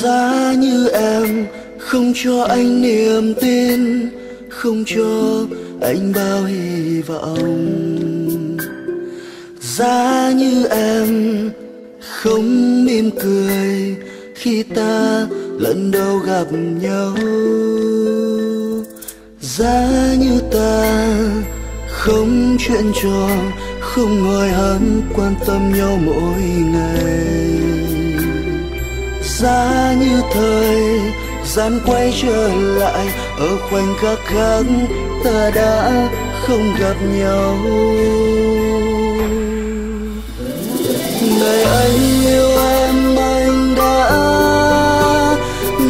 giá như em, không cho anh niềm tin, không cho anh bao hy vọng. Giá như em, không mỉm cười khi ta lần đầu gặp nhau. Giá như ta, không chuyện trò, không ngồi hắn quan tâm nhau mỗi ngày giá như thời gian quay trở lại, ở khoảnh khắc khác ta đã không gặp nhau. Ngày anh yêu em, anh đã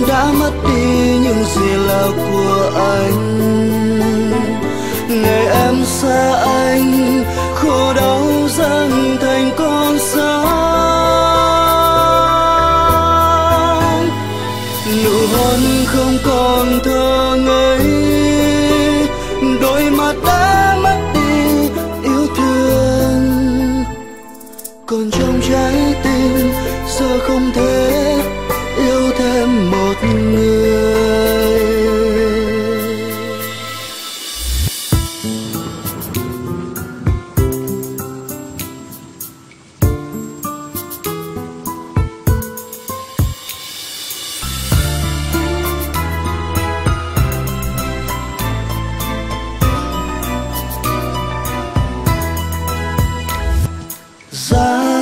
đã mất đi những gì là của anh. Còn thơ ngây. Đôi mắt đã mất đi yêu thương. Còn trong trái tim giờ không thể yêu thêm một người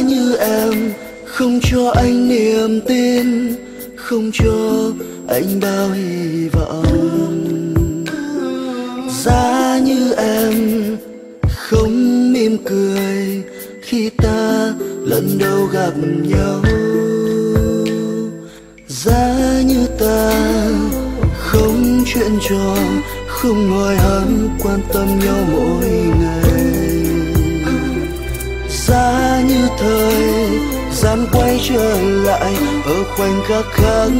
giá như em, không cho anh niềm tin, không cho anh bao hy vọng. Giá như em, không mỉm cười khi ta lần đầu gặp nhau. Giá như ta, không chuyện trò, không ngồi hắn quan tâm nhau mỗi ngày. Thời gian quay trở lại, ở khoảnh khắc khác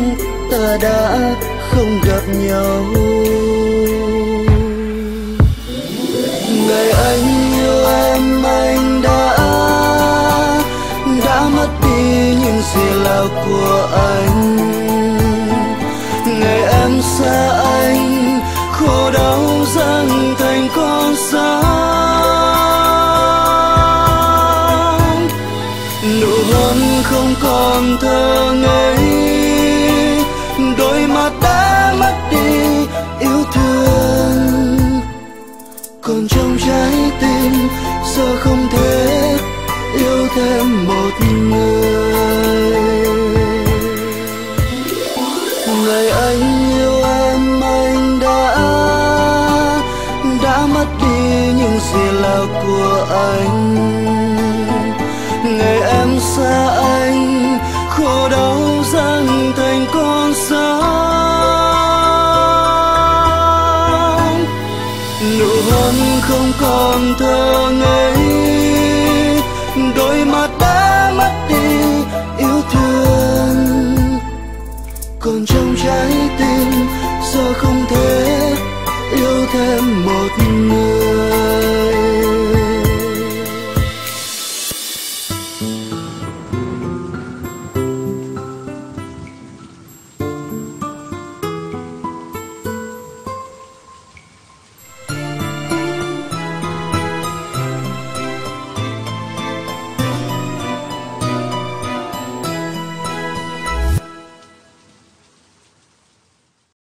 ta đã không gặp nhau. Ngày anh không còn thơ ngây. Đôi mắt đã mất đi yêu thương. Còn trong trái tim, giờ không thể yêu thêm một người. Ngày anh yêu em, anh đã đã mất đi những gì là của anh. Ngày em xa anh nụ không còn thơ ngây. Đôi mắt đã mất đi yêu thương. Còn trong trái tim, giờ không thể yêu thêm một người.